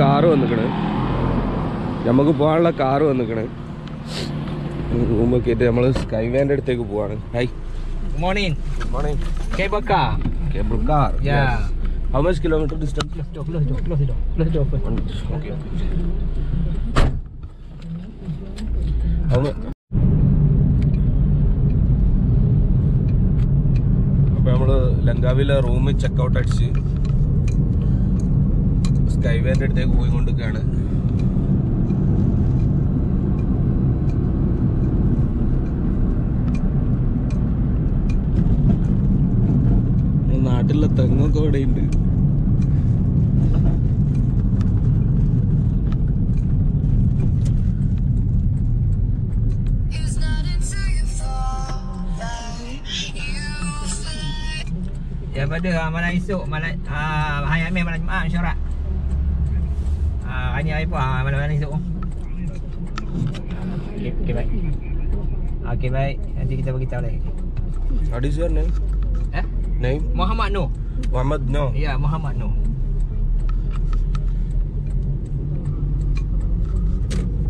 Car വന്നിക്കണ്. നമുക്ക് പോകാനുള്ള car വന്നിക്കണ്. മുമ്പ് ആയിട്ട് നമ്മൾ സ്കൈ വാന്റെ അടുത്തേക്ക് പോവാണ്. Hi. Morning Cable car. Cable car Yeah. How much kilometre distance Close door, close door, close door, close door first. Okay അപ്പൊ നമ്മൾ ലങ്കാവിലെ റൂമിൽ ചെക്കൗട്ട് അടിച്ച് സ്കൈ വേന്റെ അടുത്തേക്ക് പോയിക്കൊണ്ടിരിക്കുകയാണ് നാട്ടിലെ തെങ്ങൊക്കെ ഇവിടെ ഉണ്ട്. Daripada uh, malam esok, malam uh, hari malam syarat. Ni hari apa? Uh, malam malam esok. Okay, okay, baik. Okay, baik. Nanti kita beritahu lagi. What is your name? Eh? Name? Muhammad Noh. Muhammad No. Ya, Muhammad Noh.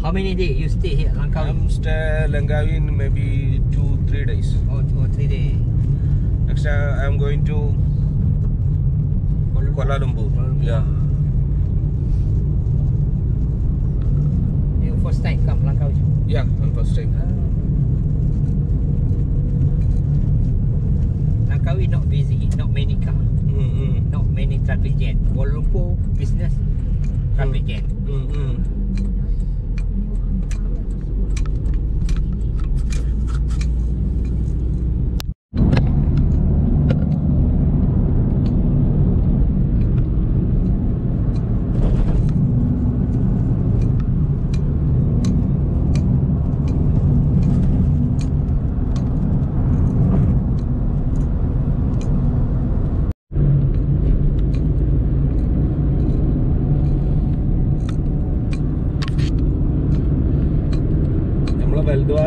How many days you stay here, Langkawi? I'm stay Langavi in maybe two, three days. Oh, two or three days. Next time I'm going to Kuala Lumpur. Yeah. You first time kat melangkau je? Ya, yeah, first time. Ah. Uh. Langkawi not busy, not many car. Mm -hmm. Not many traffic jam. Kuala Lumpur, business, traffic mm. jam. Mm -hmm. Mm -hmm.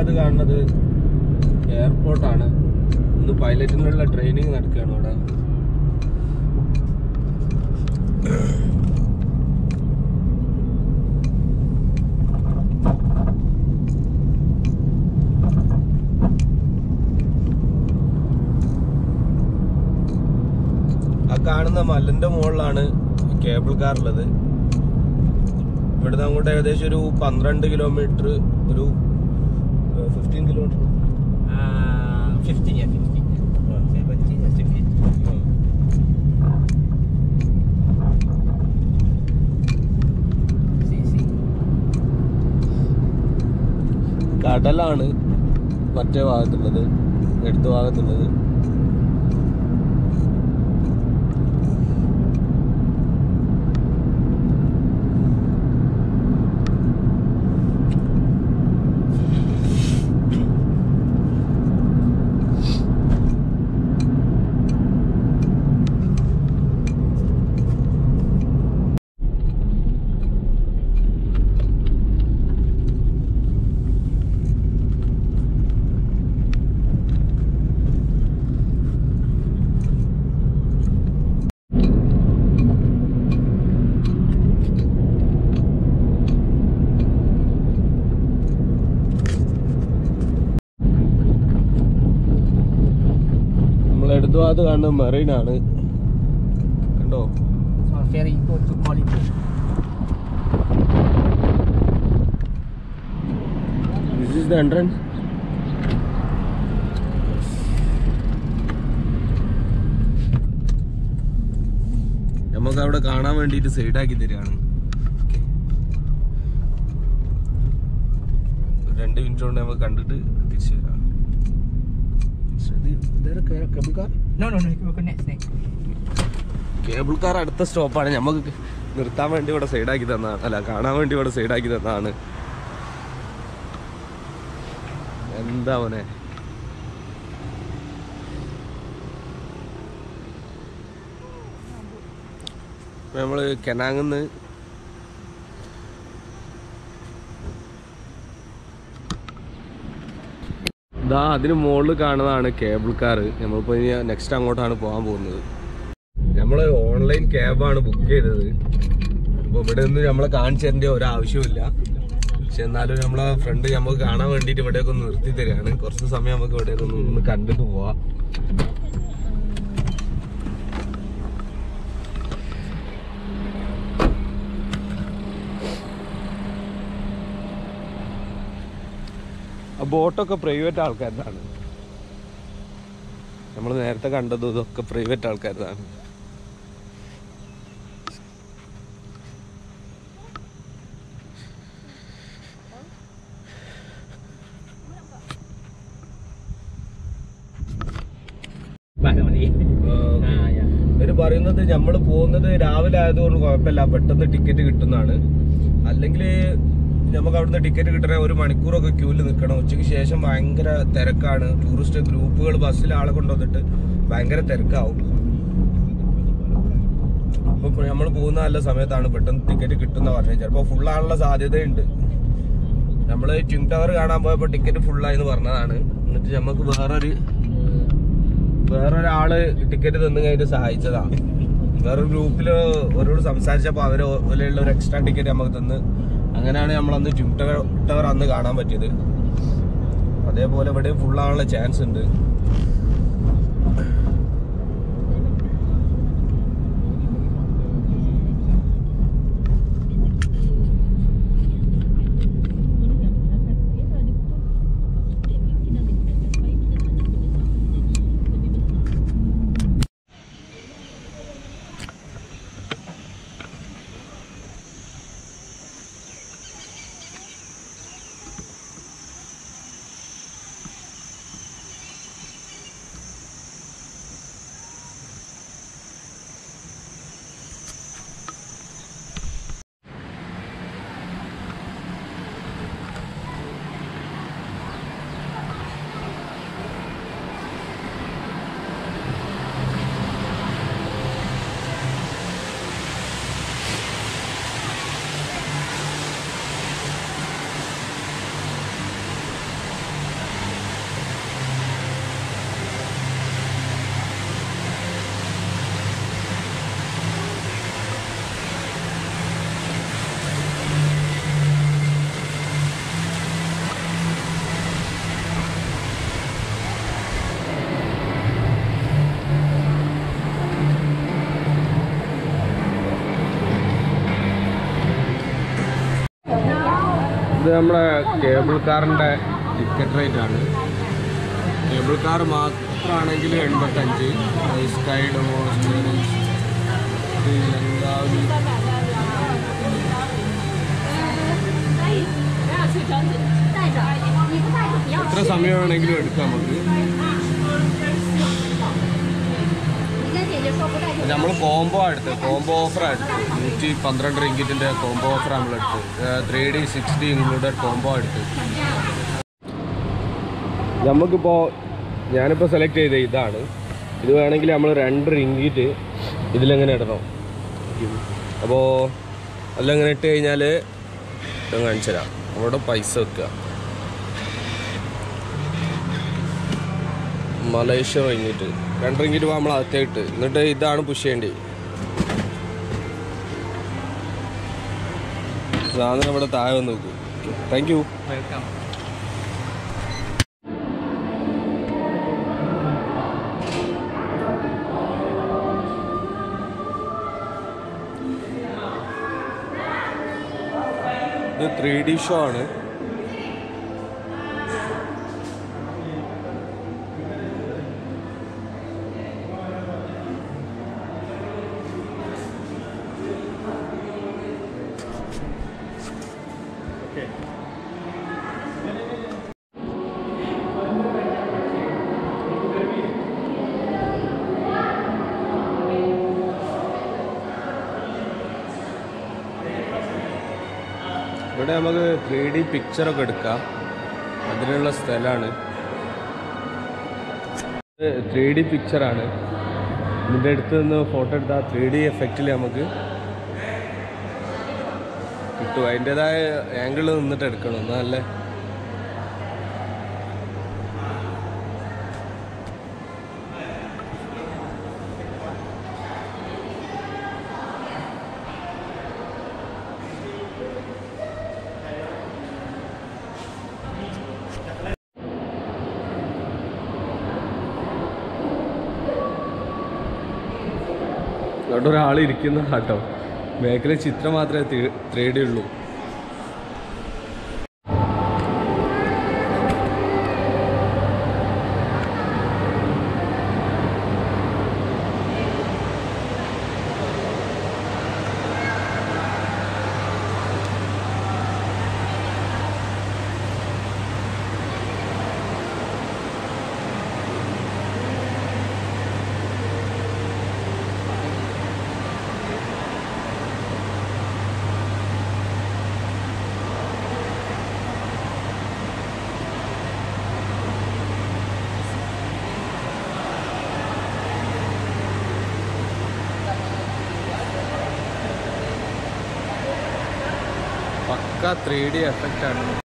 വലുതുവാത് കാണുന്നത് എയർപോർട്ടാണ് ഇന്ന് പൈലറ്റിനുള്ള training നടക്കുകയാണ് ഇവിടെ ആ കാണുന്ന മലന്റെ മുകളിലാണ് cable car ഉള്ളത്. ഇവിടുന്ന് അങ്ങോട്ട് ഏകദേശം ഒരു പന്ത്രണ്ട് കിലോമീറ്റർ ഒരു fifteen kilometre Uh, 15 ya, 15 ya. 17 ya, 15. See, see. കടലാണ് മറ്റേ ഭാഗത്തുള്ളത് എടുത്ത ഭാഗത്തുള്ളത് എടുത്ത കാണുന്നത് മെറീൻ ആണ്. കണ്ടോ? ദിസ് ഈസ് ദ എൻട്രൻസ് നമുക്ക് അവിടെ കാണാൻ വേണ്ടിയിട്ട് സൈഡാക്കി തരികയാണ്. രണ്ട് മിനിറ്റ് കൊണ്ട് നമുക്ക് കണ്ടിട്ട് തിരിച്ചു വരാം. No next, next. Cable car അടുത്ത സ്റ്റോപ്പാണ്. നമുക്ക് നിർത്താൻ വേണ്ടി ഇവിടെ സൈഡാക്കി തന്നതാണ് അല്ല കാണാൻ വേണ്ടി ഇവിടെ സൈഡാക്കി തന്നതാണ് എന്താ മോനെ? നമ്മൾ നമ്മൾ കെനാങ്ങന്ന് ഇതാ അതിന് മുകളിൽ കാണുന്നതാണ് കേബിൾ കാർ നമ്മളിപ്പോ ഇനി നെക്സ്റ്റ് അങ്ങോട്ടാണ് പോകാൻ പോകുന്നത്. നമ്മൾ ഓൺലൈൻ ക്യാബാണ് ബുക്ക് ചെയ്തത്. അപ്പൊ ഇവിടെ നിന്ന് നമ്മളെ കാണിച്ചു തരേണ്ട ഒരാവശ്യമില്ല പക്ഷെ എന്നാലും നമ്മളെ ഫ്രണ്ട് നമുക്ക് കാണാൻ വേണ്ടിട്ട് ഇവിടെയൊക്കെ ഒന്ന് നിർത്തി തരികയാണ്. കുറച്ച് സമയം നമുക്ക് ഇവിടെയൊക്കെ ഒന്ന് കണ്ടിട്ട് പോവാം. ബോട്ടൊക്കെ പ്രൈവറ്റ് ആൾക്കാരാണ് നമ്മൾ നേരത്തെ കണ്ടത് ഇതൊക്കെ പ്രൈവറ്റ് ya. ഇവർ പറയുന്നത് നമ്മൾ പോകുന്നത് രാവിലെ ആയതുകൊണ്ട് കുഴപ്പമില്ല. പെട്ടെന്ന് ടിക്കറ്റ് കിട്ടുന്നതാണ്. അല്ലെങ്കിൽ നമുക്ക് അവിടുന്ന് ടിക്കറ്റ് കിട്ടണ ഒരു മണിക്കൂറൊക്കെ ക്യൂവിൽ നിൽക്കണം. ഉച്ചയ്ക്ക് ശേഷം ഭയങ്കര തിരക്കാണ്. ടൂറിസ്റ്റ് ഗ്രൂപ്പുകൾ ബസ്സിൽ ആളെ കൊണ്ടുവന്നിട്ട് ഭയങ്കര തിരക്കാവും. അപ്പൊ നമ്മൾ പോകുന്ന നല്ല സമയത്താണ് പെട്ടെന്ന് ടിക്കറ്റ് കിട്ടുന്ന പറഞ്ഞത്. ചിലപ്പോൾ ഫുള്ളാനുള്ള സാധ്യതയുണ്ട്. നമ്മൾ ട്വിൻ ടവർ കാണാൻ പോയപ്പോൾ ടിക്കറ്റ് ഫുള്ളായി എന്ന് പറഞ്ഞതാണ്. എന്നിട്ട് നമുക്ക് വേറൊരു വേറൊരാൾ ടിക്കറ്റ് തന്നു കഴിഞ്ഞിട്ട് സഹായിച്ചതാ. വേറൊരു ഗ്രൂപ്പിൽ ഒരോട് സംസാരിച്ചപ്പോൾ അവർ പോലെയുള്ള ഒരു എക്സ്ട്രാ ടിക്കറ്റ് നമുക്ക് തന്ന് അങ്ങനെയാണ് നമ്മളന്ന് ടവർ ടവർ അന്ന് കാണാൻ പറ്റിയത്. അതേപോലെ ഇവിടെ ഫുള്ളാനുള്ള ചാൻസ് ഉണ്ട്. ഇത് നമ്മുടെ കേബിൾ കാറിന്റെ ടിക്കറ്റ് റേറ്റ് ആണ്. കേബിൾ കാർ മാത്രമാണെങ്കിൽ എൺപത്തഞ്ച്. സ്കൈ ഡോസ് ലങ്കാവി എത്ര സമയം വേണമെങ്കിലും എടുക്കാം നമുക്ക്. നമ്മൾ കോംബോ എടുത്ത് കോംബോ ഓഫറാണ് എടുത്ത് നൂറ്റി പന്ത്രണ്ട് റിങ്കിറ്റിന്റെ കോംബോ ഓഫർ നമ്മൾ എടുത്ത് three D six D included combo എടുത്ത് നമുക്കിപ്പോൾ ഞാനിപ്പോൾ സെലക്ട് ചെയ്ത ഇതാണ്. ഇത് വേണമെങ്കിൽ നമ്മൾ രണ്ട് റിങ്കിറ്റ് ഇതിലെങ്ങനെ ഇടണം? അപ്പോൾ അതിലെങ്ങനെ ഇട്ട് കഴിഞ്ഞാൽ കാണിച്ചു തരാം അവിടെ പൈസ വെക്കുക. മലേഷ്യ കഴിഞ്ഞിട്ട് രണ്ട് പോകുമ്പോൾ നമ്മൾ അത്തേട്ട് എന്നിട്ട് ഇതാണ് പുഷ് ചെയ്യേണ്ടി. സാധനം ഇവിടെ താഴെ വന്ന് നോക്കൂ. Thank you Welcome. ഇത് ത്രീ ഡി ഷോ ആണ്. ഇവിടെ നമുക്ക് ത്രീ ഡി പിക്ചറൊക്കെ എടുക്കാം. അതിനുള്ള സ്ഥലമാണ്. ത്രീ ഡി പിക്ചറാണ് ഇതിന്റെ അടുത്ത് നിന്ന് ഫോട്ടോ എടുത്താൽ ത്രീ ഡി എഫക്റ്റിൽ നമുക്ക് കിട്ടും. അതിന്റെതായ ആംഗിൾ നിന്നിട്ട് എടുക്കണം. എന്നല്ലേ അവിടെ ഒരാൾ ഇരിക്കുന്ന കേട്ടോ. ബാക്കിലെ ചിത്രം മാത്രമേ ത്രീ ത്രീ ഡി എഫക്റ്റ്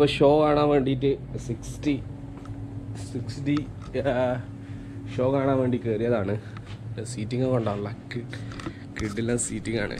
നമ്മളിപ്പോൾ ഷോ കാണാൻ വേണ്ടിയിട്ട് സിക്സ്റ്റി സിക്സ് ഡി ഷോ കാണാൻ വേണ്ടി കയറിയതാണ് സീറ്റിംഗ് കൊണ്ടാണ് ലക്ക് കിഡില്ല സീറ്റിംഗ് ആണ്.